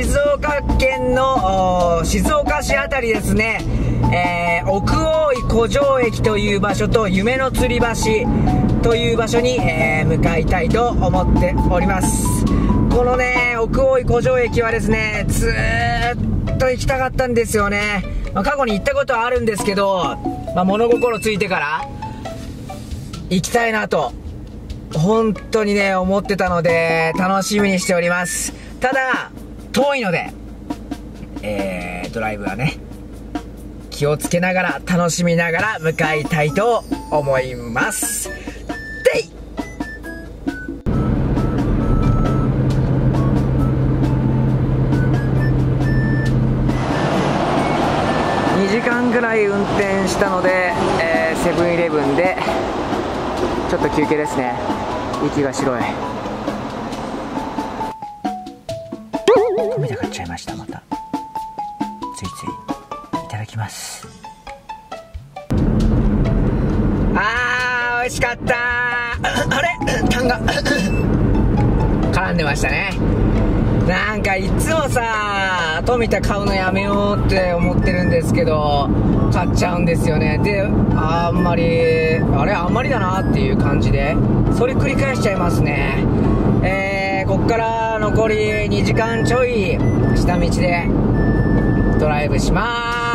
静岡県の静岡市あたりですね、えー、奥大井古城駅という場所と夢の吊り橋という場所に、えー、向かいたいと思っております。このね奥大井古城駅はですねずーっと行きたかったんですよね、まあ、過去に行ったことはあるんですけど、まあ、物心ついてから行きたいなと本当にね、思ってたので、楽しみにしております。ただ、遠いので、えー、ドライブはね、気をつけながら、楽しみながら向かいたいと思います。でい2時間ぐらい運転したので、えー、セブンイレブンでちょっと休憩ですね。息が白い。でましたね。なんかいつもさ富田買うのやめようって思ってるんですけど買っちゃうんですよね。であんまりあれあんまりだなっていう感じでそれ繰り返しちゃいますね。えー、こっから残り2時間ちょい下道でドライブします。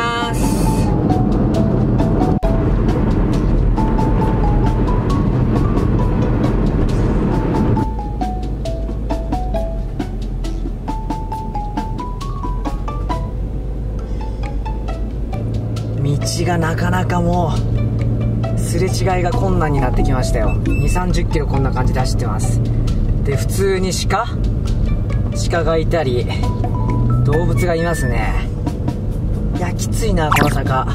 道がなかなかもうすれ違いが困難になってきましたよ。2 3 0キロこんな感じで走ってます。で普通に鹿？鹿がいたり動物がいますね。いやきついなこの坂。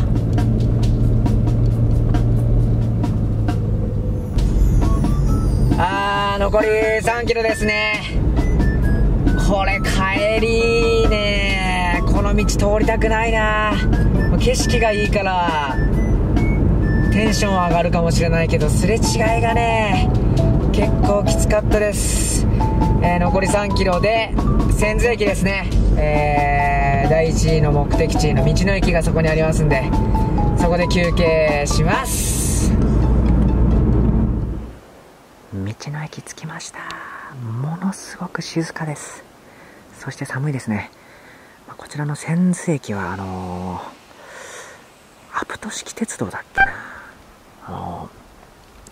あー残り3キロですね。道通りたくないな。景色がいいからテンション上がるかもしれないけどすれ違いがね結構きつかったです、えー、残り3キロで千頭駅ですね、えー、第1位の目的地の道の駅がそこにありますんでそこで休憩します。道の駅着きました。ものすごく静かです。そして寒いですね。こちらの千頭駅はあのーアプト式鉄道だっけな。あの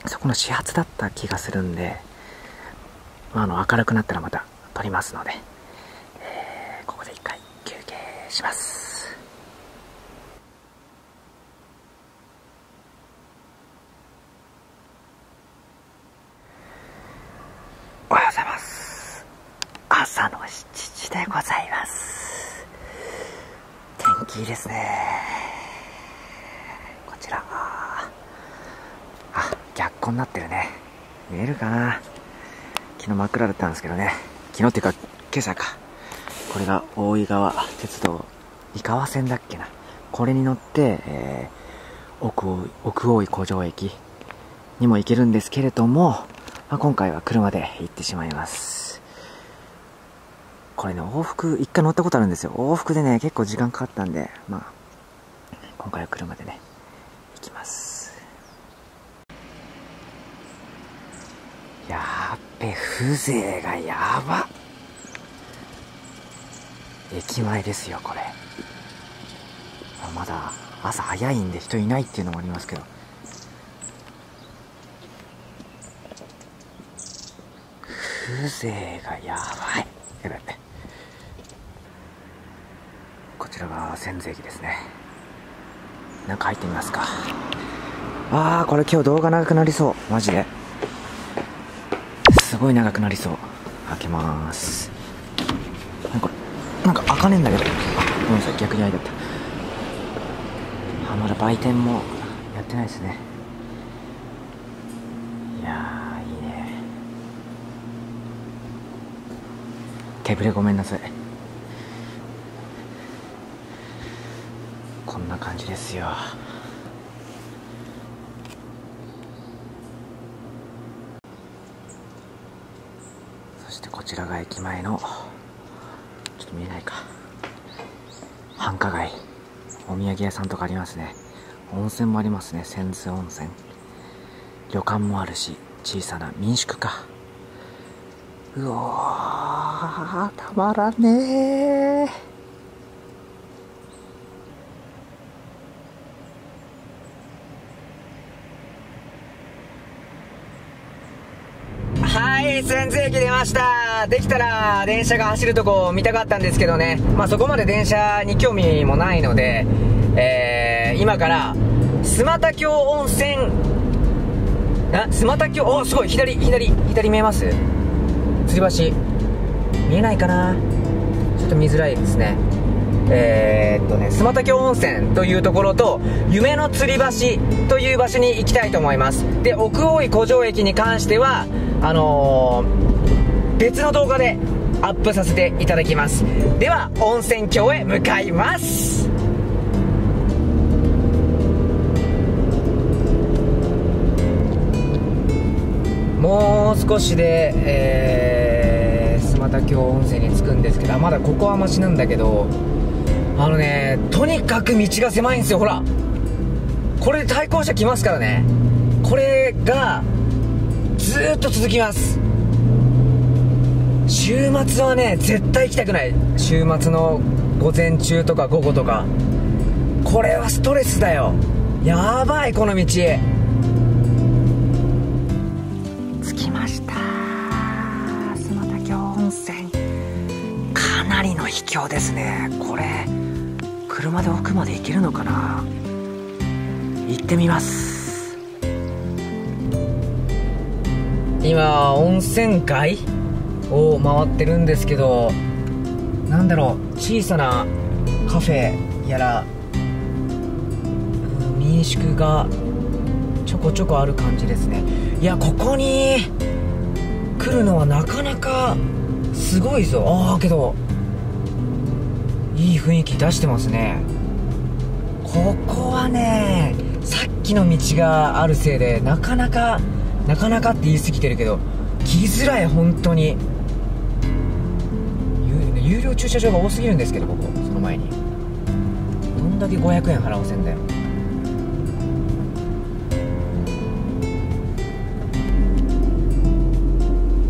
そこの始発だった気がするんで、まあ、あの明るくなったらまた撮りますので、えー、ここで一回休憩しますおはようございます朝の7時でございます天気いですね。こちら。あ逆光になってるね。見えるかな。昨日真っ暗だったんですけどね。昨日っていうか今朝か。これが大井川鉄道井川線だっけな。これに乗って、えー、奥大奥大井古城駅にも行けるんですけれども、まあ、今回は車で行ってしまいます。これね往復一回乗ったことあるんですよ。往復でね結構時間かかったんでまあ今回は車でね行きます。やっべ風情がやば。駅前ですよこれ。まだ朝早いんで人いないっていうのもありますけど。風情がやばい。やばいこちらが千頭駅ですね。なんか入ってみますか。ああこれ今日動画長くなりそう。マジで。すごい長くなりそう。開けます。なんかなんか開かねえんだけど。ごめんなさい。逆に開いてた。あまだ売店もやってないですね。いやいいね。手ぶれごめんなさいこんな感じですよ。そしてこちらが駅前のょっと見えないか。繁華街。お土産屋さんとかありますね。温泉もありますね。泉津温泉。旅館もあるし小さな民宿か。うわたまらねえはい泉津駅出ました。できたら電車が走るとこ見たかったんですけどね。まあそこまで電車に興味もないのでえー、今から須又峡温泉あ須又峡おすごい左左左見えます？吊り橋。見えないかな？ちょっと見づらいですね。えー、っとね須又峡温泉というところと夢の吊り橋という場所に行きたいと思います。で奥大井古城駅に関してはあのー、別の動画でアップさせていただきます。では温泉郷へ向かいます。もう少しで、えー、須又峡温泉に着くんですけどまだここはマシなんだけどあのねとにかく道が狭いんですよほら。これで対向車来ますからね。これがずっと続きます。週末はね絶対行きたくない。週末の午前中とか午後とか。これはストレスだよ。やばいこの道着きました。かなりの秘境ですねこれ。車で奥まで行けるのかな？行ってみます。今温泉街を回ってるんですけどなんだろう小さなカフェやら民宿がちょこちょこある感じですね。いやここに来るのはなかなかすごいぞ。ああけどいい雰囲気出してますね。ここはねさっきの道があるせいでなかなかなかなかって言い過ぎてるけど来づらい本当に。有料駐車場が多すぎるんですけどここその前に。どんだけ500円払わせんだよ。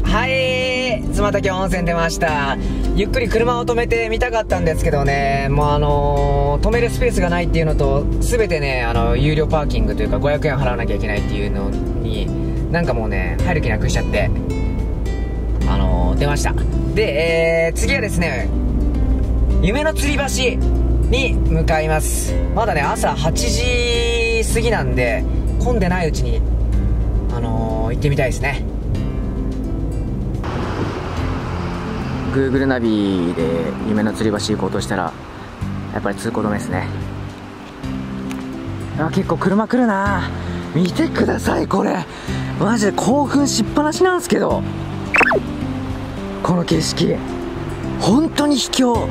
はい。妻岳温泉出ましたゆっくり車を止めてみたかったんですけどね、もうあのー、止めるスペースがないっていうのと、すべてね、あの、有料パーキングというか500円払わなきゃいけないっていうのに、なんかもうね、入る気なくしちゃって、あのー、出ました。で、えー、次はですね、夢の吊り橋に向かいます。まだね、朝8時過ぎなんで、混んでないうちに、あのー、行ってみたいですね。Google ナビで夢の吊り橋行こうとしたらやっぱり通行止めですね。あ結構車来るな。見てくださいこれ。マジで興奮しっぱなしなんですけど。この景色。本当に秘境。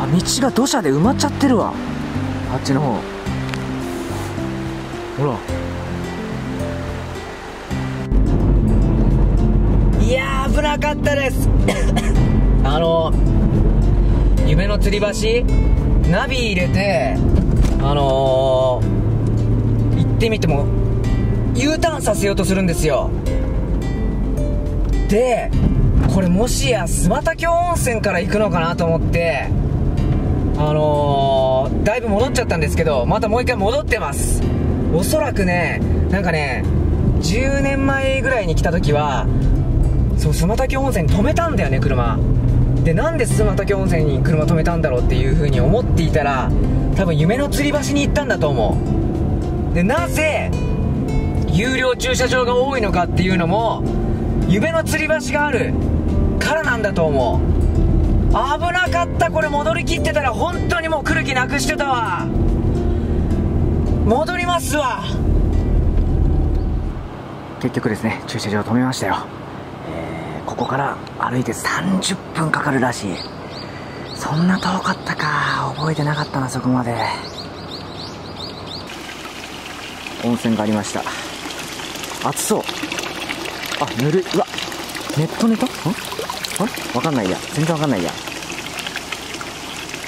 あ道が土砂で埋まっちゃってるわ。あっちの方。ほら。なかったです。あの夢の吊り橋？ナビ入れてあのー、行ってみても U ターンさせようとするんですよ。でこれもしや須又峡温泉から行くのかなと思ってあのー、だいぶ戻っちゃったんですけどまたもう一回戻ってます。おそらくねなんかね10年前ぐらいに来た時はそう須磨滝温泉に止めたんだよね車。でなんで須磨滝温泉に車止めたんだろうっていう風に思っていたら多分夢の吊り橋に行ったんだと思う。でなぜ有料駐車場が多いのかっていうのも夢の吊り橋があるからなんだと思う。危なかったこれ戻りきってたら本当にもう来る気なくしてたわ。戻りますわ。結局ですね駐車場止めましたよ。ここから歩いて30分かかるらしい。そんな遠かったか。覚えてなかったなそこまで。温泉がありました。暑そう。あぬるい。うわ。ネットネタ？ん？あれ？わかんないや。全然わかんないや。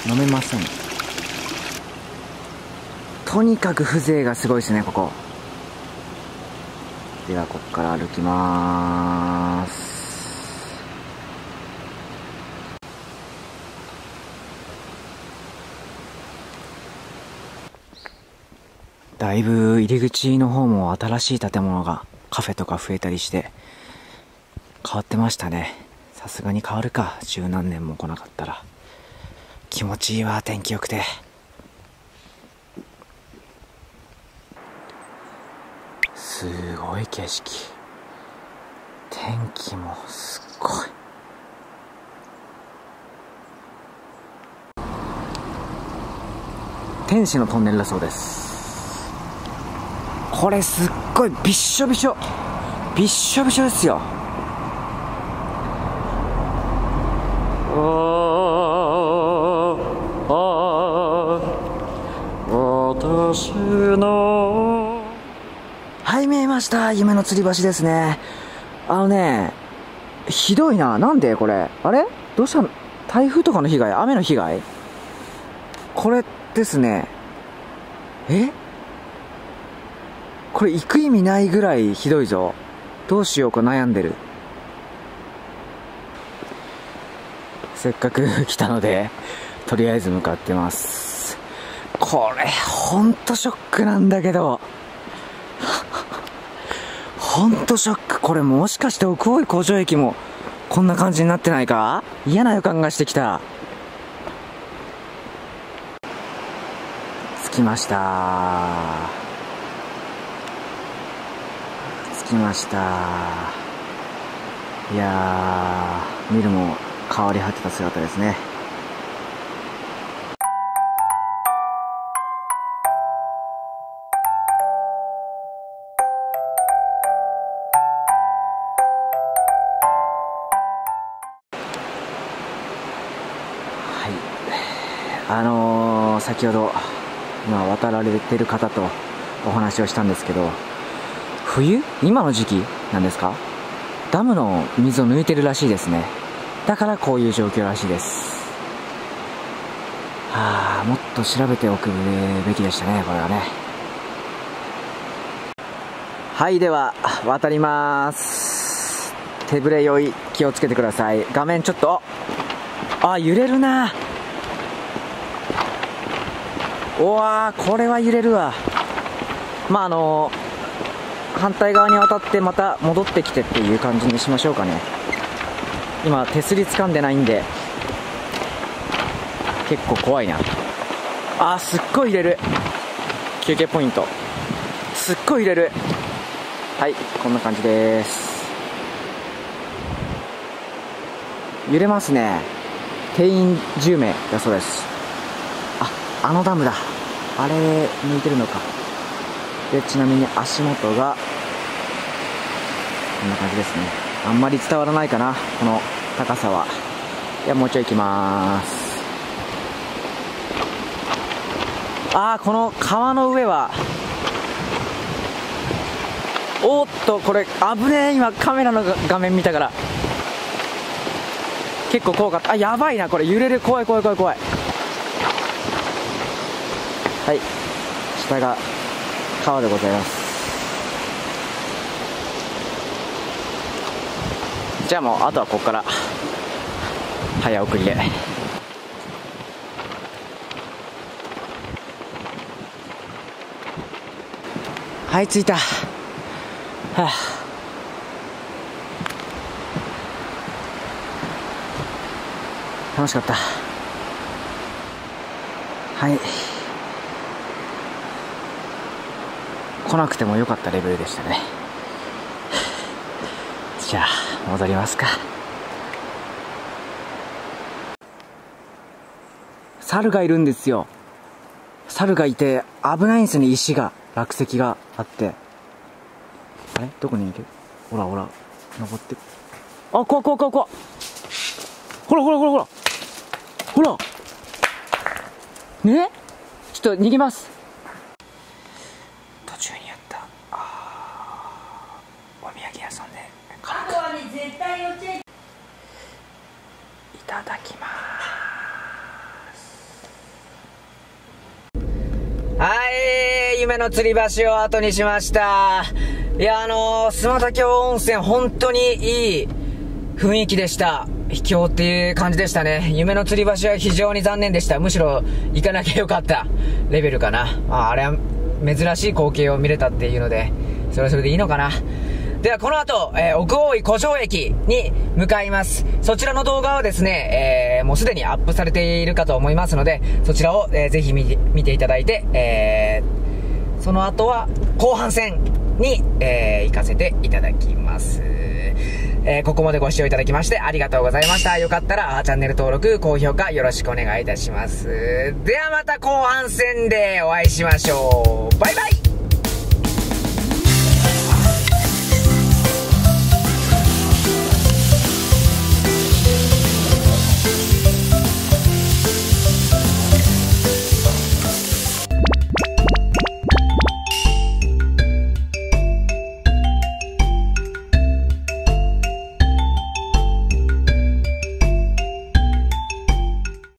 飲めません。とにかく風情がすごいですねここ。ではここから歩きます。だいぶ入り口の方も新しい建物がカフェとか増えたりして変わってましたね。さすがに変わるか。十何年も来なかったら。気持ちいいわ天気良くて。すごい景色。天気もすっごい。天使のトンネルだそうです。これすっごいびっしょびしょ。びっしょびしょですよ。私の。はい見えました。夢の吊り橋ですね。あのねひどいな。なんでこれ？あれ？どうしたの？台風とかの被害？雨の被害？これですね。え？これ行く意味ないぐらいひどいぞ。どうしようか悩んでる。せっかく 来たのでとりあえず向かってます。これほんとショックなんだけど。ほんとショック。これもしかして奥大井工場駅もこんな感じになってないか？嫌な予感がしてきた。着きました。きました。いやー見るも変わり果てた姿ですね。はい。あのー、先ほど今渡られてる方とお話をしたんですけど冬？今の時期なんですか？ダムの水を抜いてるらしいですね。だからこういう状況らしいです。はあもっと調べておくべきでしたねこれはね。はいでは渡ります。手ぶれ酔い気をつけてください。画面ちょっとあ揺れるな。おわこれは揺れるわ。まああの反対側に渡ってまた戻ってきてっていう感じにしましょうかね。今手すり掴んでないんで。結構怖いな。あーすっごい揺れる。休憩ポイント。すっごい揺れる。はいこんな感じです。揺れますね。定員10名だそうです。ああのダムだ。あれ抜いてるのか。でちなみに足元がこんな感じですね。あんまり伝わらないかなこの高さは。いやもうちょい行きます。ああこの川の上は。おっとこれ危ねえ。今カメラの画面見たから。結構怖かった。あやばいなこれ。揺れる。怖い怖い怖い怖い。はい。下が川でございます。じゃあもうあとはここから。早送りで。はい着いた。はあ。楽しかった。はい。来なくてもよかったレベルでしたね。じゃあ。戻りますか。猿がいるんですよ。猿がいて危ないんですね。石が落石があって。あれ？どこにいるほらほら登って。あ怖怖怖怖ほらほらほらほら。ほら。ね？ちょっと逃げます途中にあったあお土産屋さんであとはね絶対寄っちゃいただきますの吊り橋を後にしましたいやあのー、須磨岳温泉本当にいい雰囲気でした秘境っていう感じでしたね。夢の吊り橋は非常に残念でした。むしろ行かなきゃよかったレベルかな。まあ、あれは珍しい光景を見れたっていうので、それはそれでいいのかな。では、この後、えー、奥大井古城駅に向かいます。そちらの動画はですね、えー、もうすでにアップされているかと思いますので、そちらを、えー、ぜひ見ていただいて、えー、その後は後半戦に、えー、行かせていただきます。えー、ここまでご視聴いただきましてありがとうございました。よかったら、チャンネル登録、高評価よろしくお願いいたします。ではまた後半戦でお会いしましょう。バイバイ